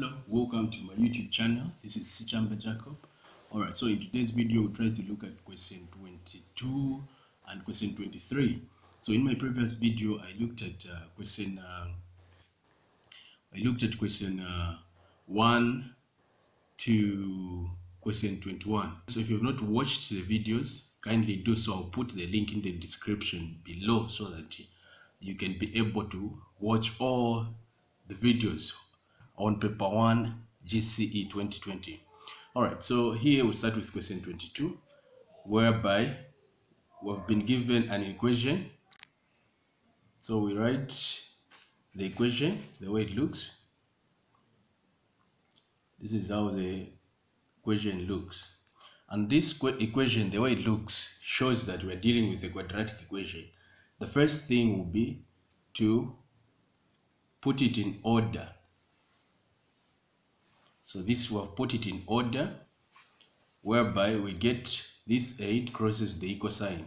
Hello, welcome to my YouTube channel. This is Sichamba Jacob. Alright, so in today's video, we'll try to look at question 22 and question 23. So in my previous video, I looked at uh, question uh, I looked at question uh, 1 to question 21. So if you have not watched the videos, kindly do so. I'll put the link in the description below so that you can be able to watch all the videos on paper 1 GCE 2020. All right, so here we start with question 22, whereby we've been given an equation. So we write the equation the way it looks. This is how the equation looks. And this equation, the way it looks, shows that we're dealing with a quadratic equation. The first thing will be to put it in order. So this we have put it in order, whereby we get this 8 crosses the equal sign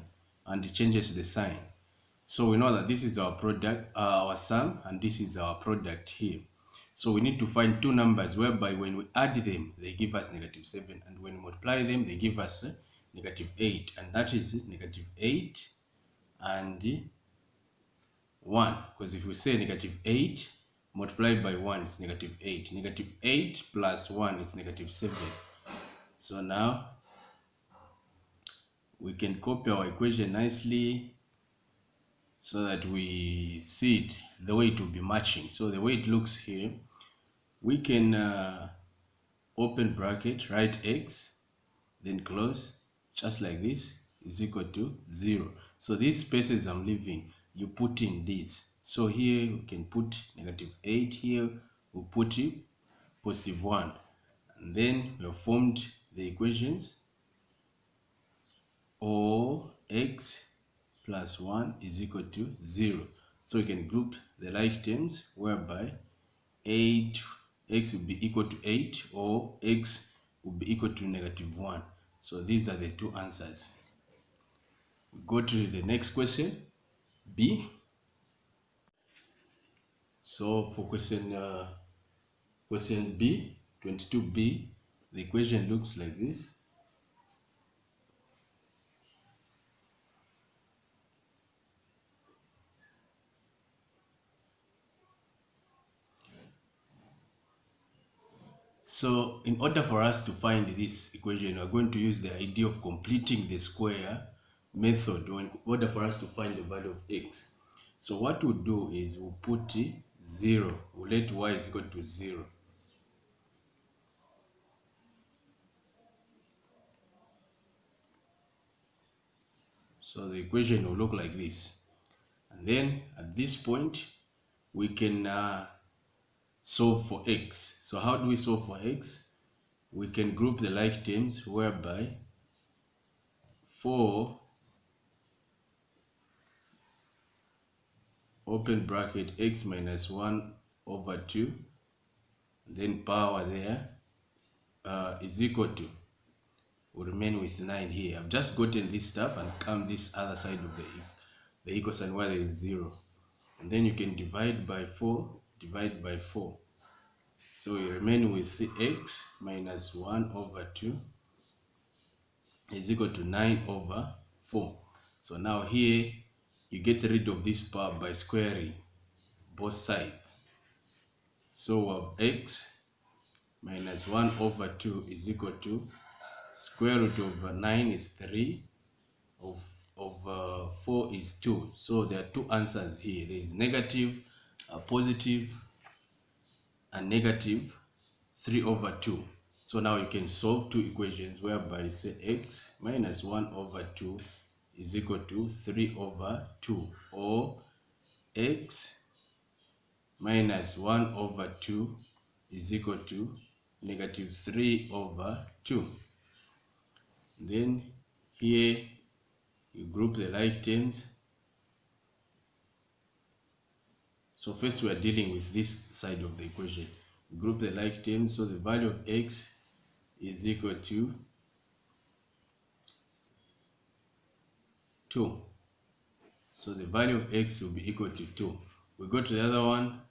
and changes the sign. So we know that this is our product, uh, our sum, and this is our product here. So we need to find two numbers whereby when we add them, they give us negative 7, and when we multiply them, they give us uh, negative 8, and that is negative 8 and 1. Because if we say negative 8 multiplied by 1, it's negative 8. Negative 8 plus 1, it's negative 7. So now we can copy our equation nicely so that we see it the way it will be matching so the way it looks here we can uh, open bracket write x then close just like this is equal to zero so these spaces i'm leaving you put in this so here we can put negative 8 here we'll put it positive 1 and then we have formed the equations or x plus 1 is equal to 0. So we can group the like terms whereby 8 x will be equal to 8 or x will be equal to negative 1. So these are the two answers. We go to the next question, B. So for question uh, question B, 22B, the equation looks like this. So in order for us to find this equation, we're going to use the idea of completing the square method in order for us to find the value of x. So what we'll do is we'll put 0, we'll let y is equal to 0. So the equation will look like this. And then at this point, we can uh, solve for x. So how do we solve for x? We can group the like terms whereby 4 open bracket x minus 1 over 2 then power there uh, is equal to will remain with 9 here. I've just gotten this stuff and come this other side of the, the equal sign where there is 0. And then you can divide by 4 divide by 4. So we remain with x minus 1 over 2 is equal to 9 over 4. So now here you get rid of this power by squaring both sides. So we have x minus 1 over 2 is equal to square root of 9 is 3 of, of uh, 4 is 2. So there are two answers here. There is negative, uh, positive, and negative 3 over 2. So now you can solve two equations whereby say x minus 1 over 2 is equal to 3 over 2 or x minus 1 over 2 is equal to negative 3 over 2. Then here you group the like terms So first we are dealing with this side of the equation. Group the like terms, so the value of x is equal to 2. So the value of x will be equal to 2. We go to the other one,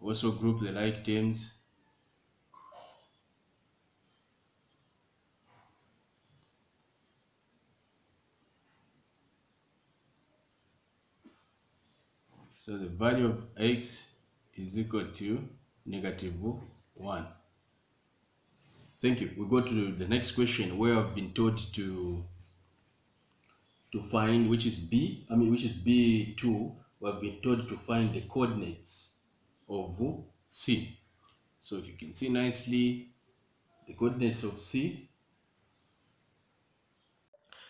also group the like terms. So the value of x is equal to negative 1. Thank you. We go to the next question where I've been told to to find which is b i mean which is b2 we have been told to find the coordinates of c. So if you can see nicely the coordinates of c.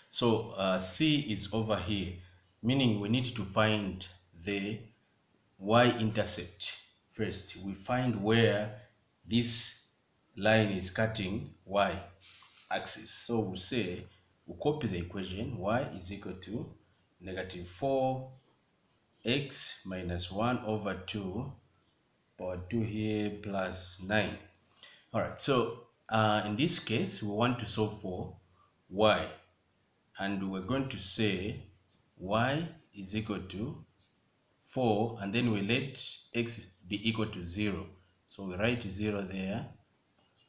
So uh, c is over here meaning we need to find the y-intercept first. We find where this line is cutting y axis so we say we copy the equation y is equal to negative 4x minus 1 over 2 power 2 here plus 9 all right so uh, in this case we want to solve for y. And we're going to say y is equal to 4 and then we let x be equal to 0 so we write 0 there.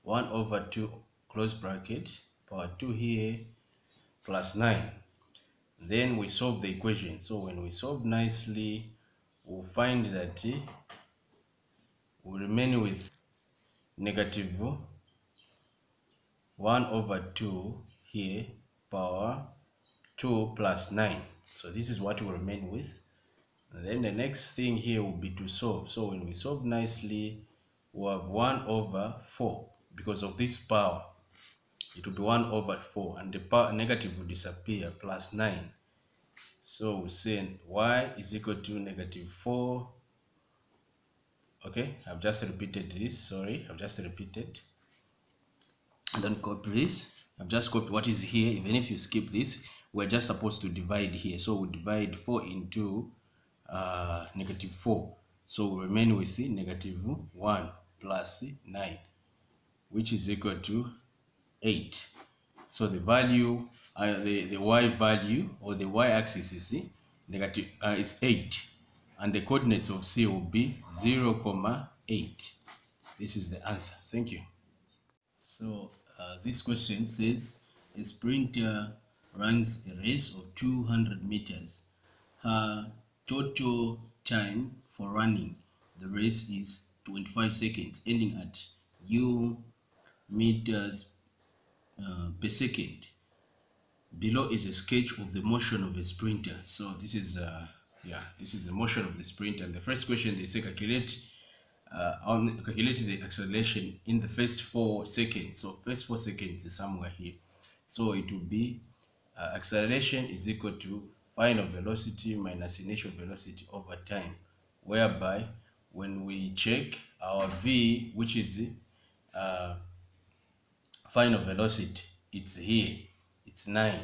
1 over 2 close bracket power 2 here plus 9 then we solve the equation. So when we solve nicely we'll find that we remain with negative 1 over 2 here power 2 plus 9 so this is what we remain with. And then the next thing here will be to solve. So when we solve nicely we have 1 over 4 because of this power it will be 1 over 4 and the power negative will disappear plus 9 so we say y is equal to negative 4 okay i've just repeated this sorry i've just repeated. Then copy this. I've just copied what is here. Even if you skip this we're just supposed to divide here. So we divide 4 into uh, negative 4 so we remain with negative 1 plus 9 which is equal to 8 so the value uh, the the y value or the y axis is negative uh, is 8 and the coordinates of c will be 0 comma 8 this is the answer. Thank you. So uh, this question says a sprinter runs a race of 200 meters. Her total time for running the race is 25 seconds ending at u meters uh, per second below is a sketch of the motion of a sprinter. So this is uh yeah this is the motion of the sprinter. And the first question they say calculate uh, on calculate the acceleration in the first four seconds. So first four seconds is somewhere here. So it will be uh, acceleration is equal to final velocity minus initial velocity over time whereby when we check our v which is uh, final velocity it's here it's 9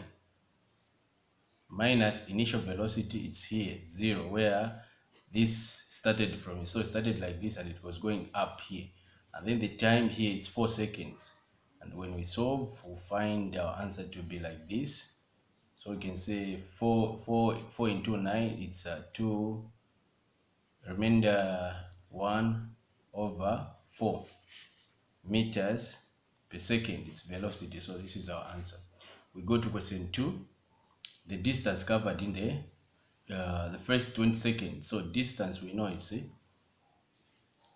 minus initial velocity it's here 0 where this started from. So it started like this and it was going up here. And then the time here is 4 seconds. And when we solve we'll find our answer to be like this. So we can say 4 4 4 into 9 it's uh, 2 remainder 1 over 4 meters per second its velocity so this is our answer. We go to question 2 the distance covered in the uh, the first 20 seconds so distance we know is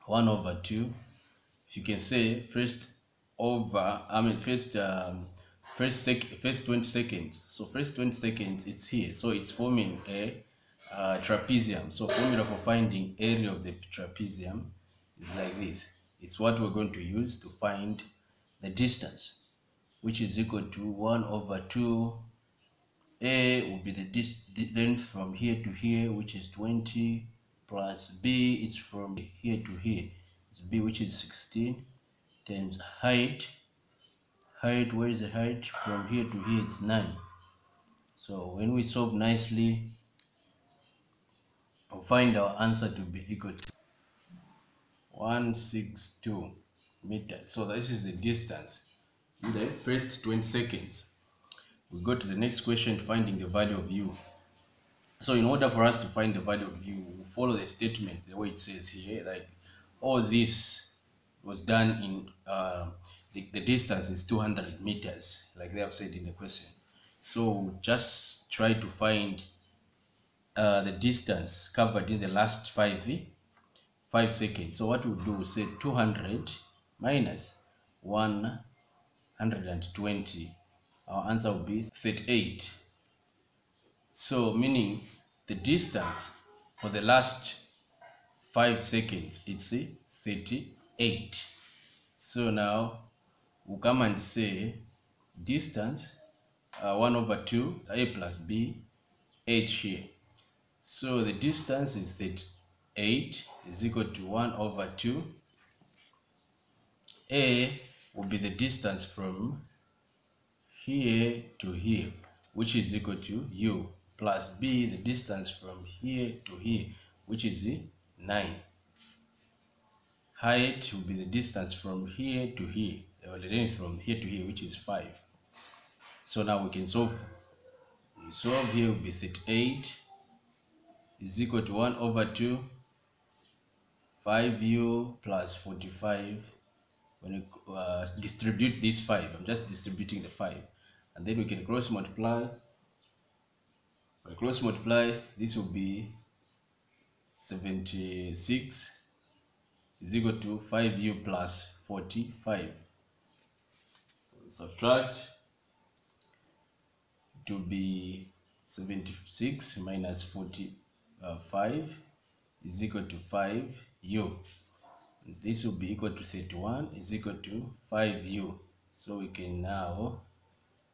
1 over 2 if you can say first over i mean first um, first sec first 20 seconds. So first 20 seconds it's here. So it's forming a uh, trapezium. So formula for finding area of the trapezium is like this. It's what we're going to use to find the distance which is equal to 1 over 2 a will be the length from here to here which is 20 plus b is from here to here. It's b which is 16 times height. Height where is the height? From here to here it's 9 so when we solve nicely we'll find our answer to be equal to 162 meters so this is the distance. In the first 20 seconds we go to the next question finding the value of u. So in order for us to find the value of u we follow the statement the way it says here like all this was done in uh, the, the distance is 200 meters like they have said in the question. So just try to find uh, the distance covered in the last five five seconds. So what we'll do, say 200 minus 120. Our answer will be 38. So meaning the distance for the last five seconds, it's 38. So now we'll come and say distance uh, 1 over 2 a plus b h here so the distance is that 8 is equal to 1 over 2 a will be the distance from here to here which is equal to u plus b the distance from here to here which is 9 height will be the distance from here to here or the length from here to here which is 5 so now we can solve we solve here will be 38 is equal to 1 over 2 5u plus 45 when uh, distribute this 5 i'm just distributing the 5 and then we can cross multiply. By cross multiply this will be 76 is equal to 5u plus 45 so subtract to be 76 minus 45 is equal to 5u this will be equal to 31 is equal to 5u so we can now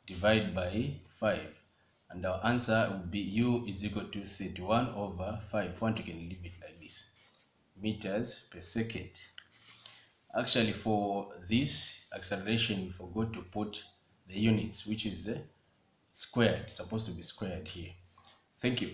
divide by 5 and our answer will be u is equal to 31 over 5 one you can leave it like this. Meters per second. Actually for this acceleration we forgot to put the units which is uh, squared supposed to be squared here. Thank you